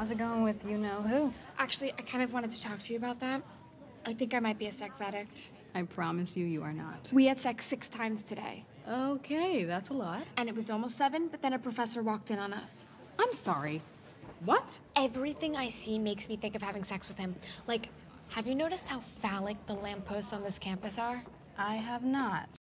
How's it going with you know who? Actually, I kind of wanted to talk to you about that. I think I might be a sex addict. I promise you, you are not. We had sex six times today, Okay, that's a lot. and it was almost seven, but then a professor walked in on us. I'm sorry. What? Everything I see makes me think of having sex with him. Like, have you noticed how phallic the lampposts on this campus are? I have not.